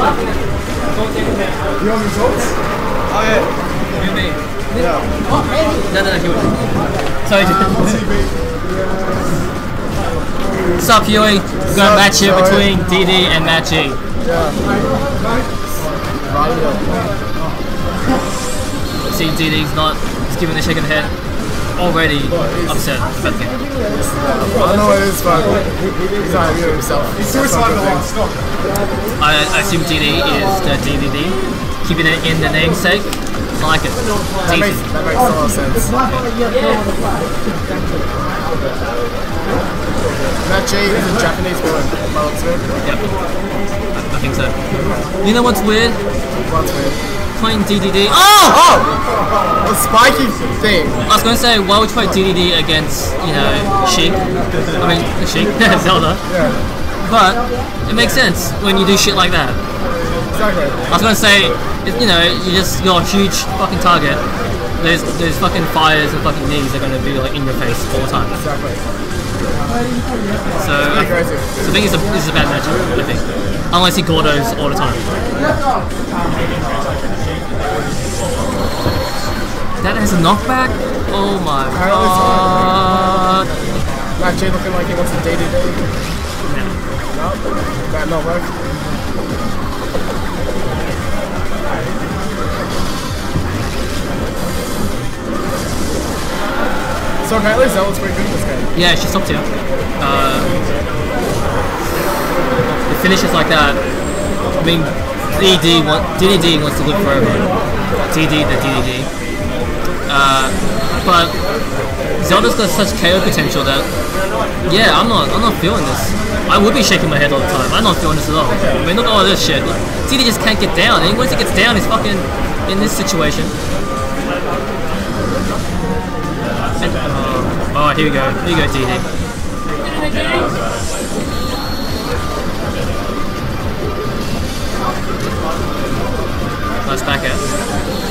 You want results? Oh yeah. You me. Yeah. No, no, no, Huey. Sorry. What's up, Huey? We've got a match here between DD and Matt G. Yeah. See, DD's not. He's giving a shake of the head. Already upset about the game. I know it is, but he's not happy with himself. He's suicidal. I, I assume DD is the DDD. Keeping it in the namesake. I like it. That makes, that makes a lot of sense. Matt J is a Japanese villain, by the looks of it. Yep. I, I think so. You know what's weird? What's weird? Playing DDD. Oh! Oh! The spiky thing. I was going to say, why would you play DDD against, you know, Sheik? I mean, Sheik, Zelda. Yeah, But it makes sense when you do shit like that. exactly. I was going to say, you know, you just got a huge fucking target. There's, those fucking fires and fucking knees are going to be like in your face all the time. Exactly. So, I, so I think it's a, this is a bad matchup, I think. Unless he Gordos all the time. That has a knockback? Oh my god. Matt J looking like he wants to day to day. No. No, that not work. So apparently Zelda's pretty good in this game. Yeah, she's top tier. Uh, the finishes like that. I mean, DD, want, DDD wants to live forever. DD, the DDD. Uh, but Zelda's got such KO potential that, yeah, I'm not, I'm not feeling this. I would be shaking my head all the time. I'm not feeling this at all. I mean, look at all this shit. TD just can't get down, and once he gets down, he's fucking in this situation. And, uh, oh, here we go. Here we go, DD. Nice back out.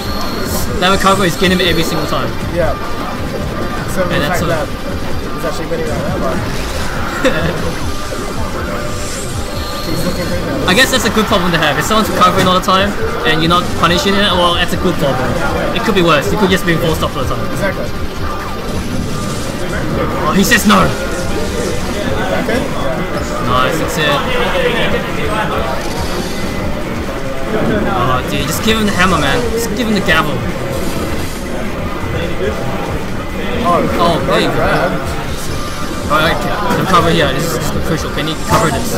That recovery is getting him every single time. Yeah. So And that's that he's actually winning right now, but he's looking pretty good. I guess that's a good problem to have. If someone's recovering all the time and you're not punishing it, well, that's a good problem. It could be worse. You could just be forced stop all the time. Exactly. Oh, he says no. Nice, that's it. Oh, dude, just give him the hammer, man. Just give him the gavel. Oh, Oh, there you go. Alright. The cover here. This is crucial. Can you cover this?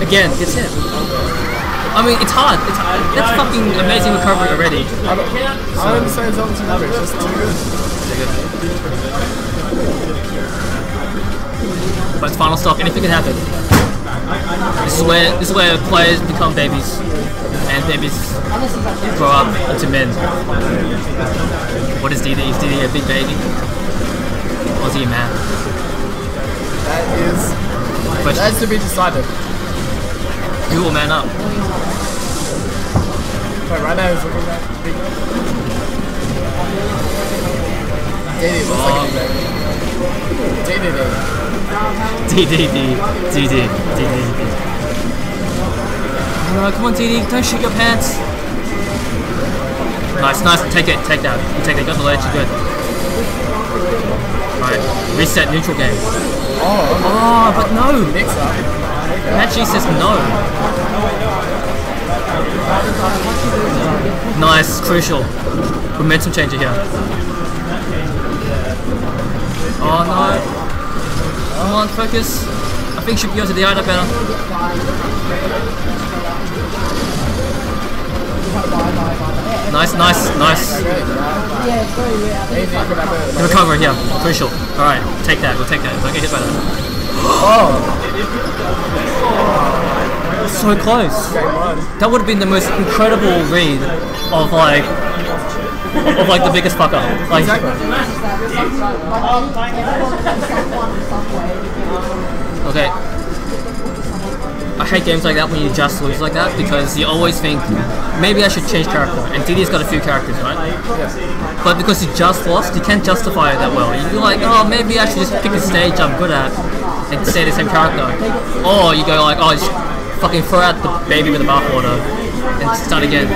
Again, gets hit. I mean, it's hard. It's hard. That's fucking amazing recovery already. I don't, I don't understand Zelda's recovery, it's just too good. But it's final stock. Anything can happen. This is where this is where players become babies, and babies grow up into men. What is DD? Is DD a big baby? Or is he a man? That is, Question. that's to be decided. Who will man up? But right now he's looking that big. Daddy looks like a big oh. baby. Daddy Daddy. DDD, DD, DD. Uh, come on, DD, don't shoot your pants. Nice, nice. Take it, take that. You take it. Got the ledge. You're good. Alright, reset neutral game. Oh, but no. Matchy says no. Nice, crucial. Momentum changer here. Oh no. Come on, focus. I think should be able to the eye better. Nice, nice, nice. The recovery here, crucial. Alright, take that, we'll take that. Don't get hit by that. Oh, So close. That would have been the most incredible read of like of like the biggest fucker. Like Exactly. okay. I hate games like that when you just lose like that because you always think maybe I should change character and Didi's got a few characters, right? But because you just lost, you can't justify it that well. You're like, oh maybe I should just pick a stage I'm good at and stay the same character. Or you go like, oh just fucking throw out the baby with the bathwater and start again.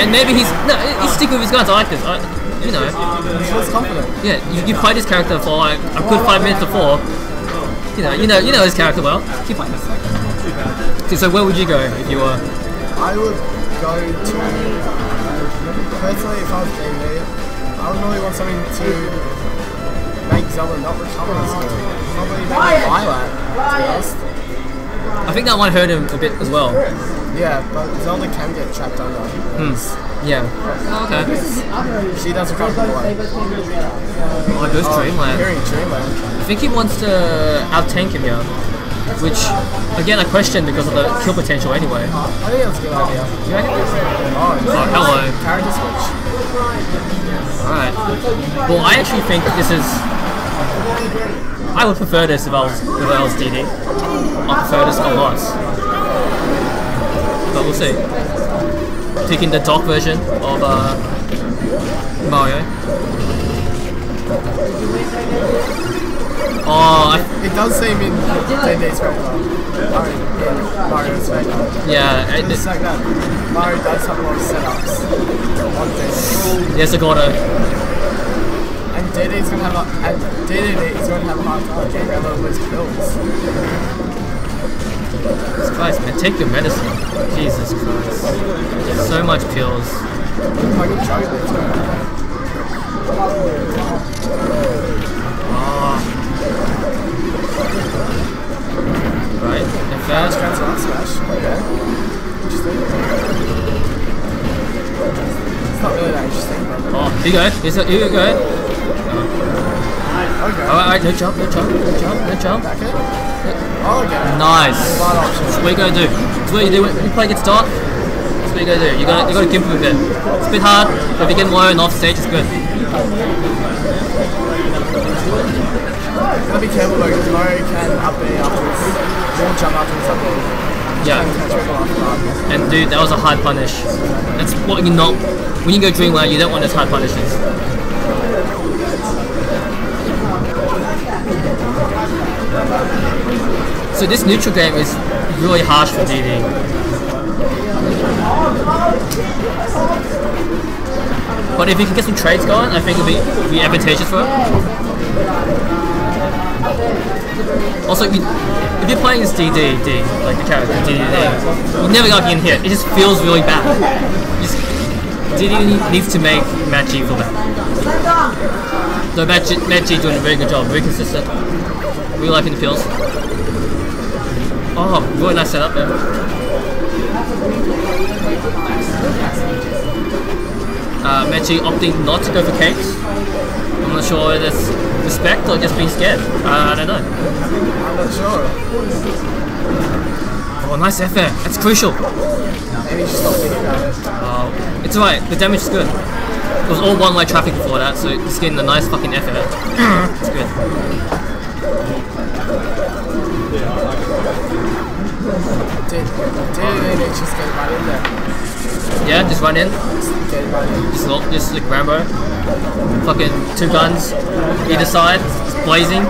And maybe he's no, he's sticking with his guns. I like this. I, you know, He feels confident. yeah. You, you played his character for like a good five minutes before. You know, you know, you know his character well. Keep playing. Okay, so where would you go if you were? I would go to. Personally, if I was game lead, I would really want something to make Zelda not recover. Probably make Violet, to be honest. I think that one hurt him a bit as well. Yeah, but Zelda can get trapped under. Hmm. Yeah. Okay. She does recover more. Oh, it goes Dreamland. Hearing Dreamland. I think he wants to out tank him here, which again I question because of the kill potential anyway. I think that's a good idea. You reckon? Oh, Oh, hello. Character switch. Alright. Well, I actually think this is. I would prefer this if I was if I was DD. I prefer this a lot. But we'll see. Taking the Doc version of uh, Mario. Oh, I, It does seem in Dedede's favour. Sorry, in Mario's yeah. It, It's like that. Mario does have a lot of setups Dedede. there's a Gordo. And Dedede's gonna have a uh, and Dedede is gonna have a hard time getting rid of those pills. Jesus Christ, man, take your medicine. Jesus Christ. So much pills. Like a joke there too. Right? And Fast smash. Okay. It's not really that interesting, oh, here you go. Here's a, here you go. Okay. Alright, alright, no jump, no jump, no jump, no jump. Back it. Oh, okay. Nice. That's what you gotta do. That's what you do when you play gets dark. That's what you gotta do. You gotta, you gotta gimp a bit. It's a bit hard, but if you get low and off stage, it's good. Gotta be careful though, because Mario can up B afterwards. Won't jump afterwards up B. Yeah. And catch people after that. And dude, that was a hard punish. That's what you not. When you go Dreamland, you don't want those hard punishes. So this neutral game is really harsh for DD. But if you can get some trades going, I think it'll be, be advantageous for it. Also, if, you, if you're playing as DDD, like the character DDD, you never got getting hit. It just feels really bad. DD needs to make Matchy feel bad. G, Matt G doing a very good job, very consistent. Really liking the feels. Oh, really nice setup there. Uh, Matt G opting not to go for cakes. I'm not sure whether it's respect or just being scared. Uh, I don't know. I'm not sure. Oh, nice FF. That's crucial. Just. Oh, it's alright. The damage is good. It was all one-way traffic before that, so it's getting a nice fucking FF. it's good. Just get right in there? Yeah, just run in. Just get right in. Just look, just like Rambo. Fucking two guns, either side, just blazing.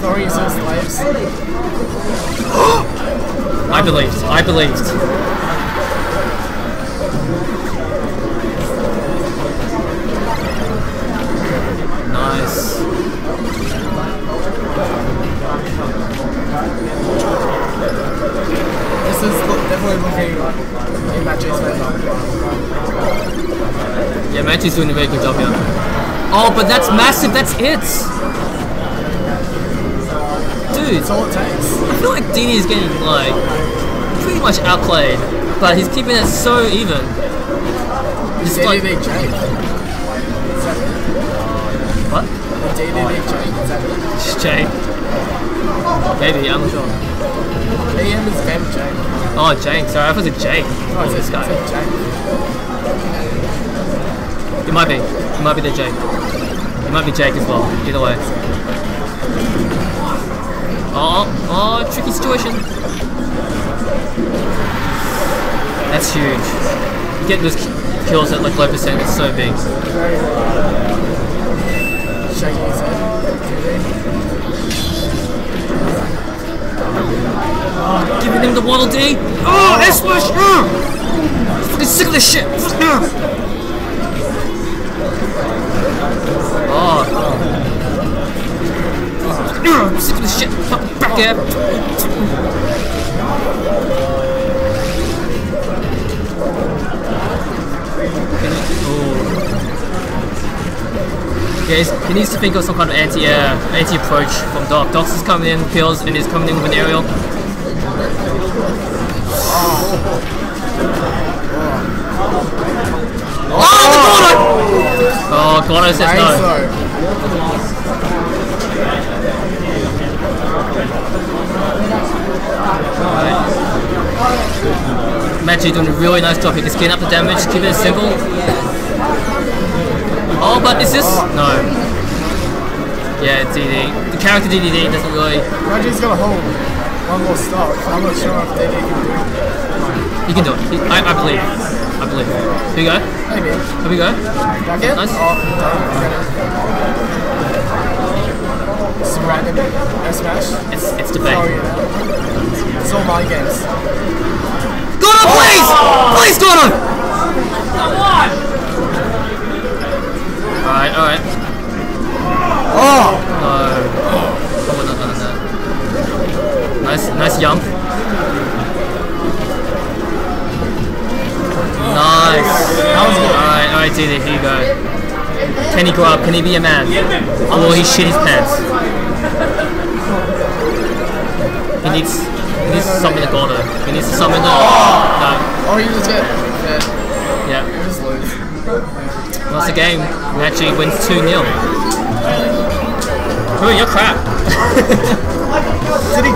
Throwing his slaves. I believed. I believed. Nice. Manchi's doing a very good job here. Oh, but that's massive. That's it. Dude, That's all it takes. I feel like Dini is getting like pretty much outplayed. but he's keeping it so even. It's like Jake. What? Jake. It's Jay. Maybe I'm not sure. EM is Jake. Oh, Jake. Sorry, I thought it was Jake. Oh, Oh, this guy. Jake? It might be. It might be the Jake. It might be Jake as well. Either way. Oh, oh, tricky situation. That's huge. You get those ki- kills at like low percent. It's so big. Shaking. Giving him the Waddle Dee. Oh, S smash. Mm. Fucking sick of this shit. Oh. Mm, I'm sick of this shit. Back air. Oh. He needs to think of some kind of anti uh, anti approach from Doc. Doc's is coming in, kills, and he's coming in with an aerial. Oh, Oh, Gordo says no. Machi doing a really nice job. He can skin up the damage, keep it simple. Oh, but is this? No. Yeah, it's DD. The character DDD doesn't really. Reggie's gonna hold one more stock. I'm not sure if DD can do it. He can do it. He, I, I believe. I believe. Here we go. Maybe. Here we go. Back in? Nice. Oh. Random smash. It's it's Oh, debate. yeah. It's all my games. Gordo, please! Oh! Please, Gordo! Alright, alright. Oh! No. I would not done that. Nice, nice jump. Good. Alright, alright, DD, here you go. Can he grow up? Can he be a man? Or will he shit his pants? He needs, he needs to summon the Gordo. He needs to summon the... No. Oh, you just get. Yeah, Yeah. you just lose. Lost the game. Machi wins 2 0. Ooh, you're crap. Did he